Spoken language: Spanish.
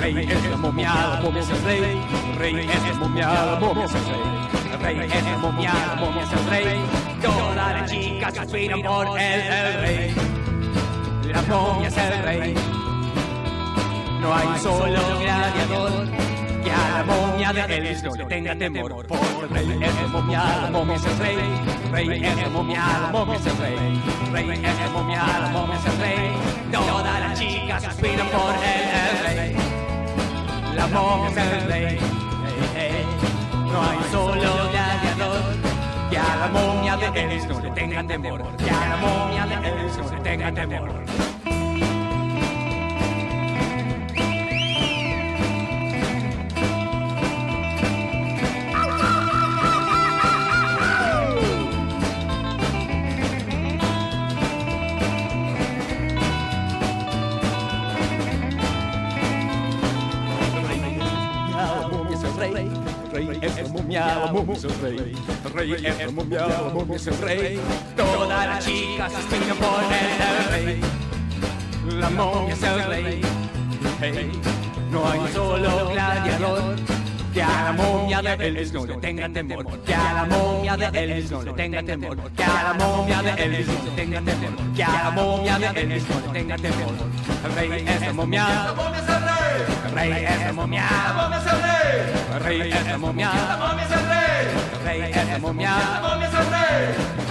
Rey es la momia, la momia es el rey. Rey es la momia, la momia es el rey. Rey es la momia, la momia es el rey. Todas las chicas suspiran por él, el rey. La momia es el rey. No hay solo gladiador que a la momia de Elvis no le tenga temor. Porque el rey es la momia, la momia es el rey. Rey es la momia, la momia es el rey. Rey es la momia, la momia es el rey. Todas las chicas suspiran por él. No hay solo gladiador que a la momia de Elvis no le tenga temor. Que a la momia de Elvis no le tenga temor. Rey. Momia, la momia es el rey. Rey momia, la momia es el rey. Todas las chicas suspiran por el rey. La momia es el rey. Hey, no hay un solo gladiador que a la momia de Elvis no le tenga temor. Que a la momia de Elvis no le tenga temor. Que a la momia de Elvis no le tenga temor. Que a la momia de Elvis no le tenga temor. Rey es la momia. Rey es la momia. La momia es el rey. Rey es la momia. La momia es el rey. Rey es la momia. La momia es el rey.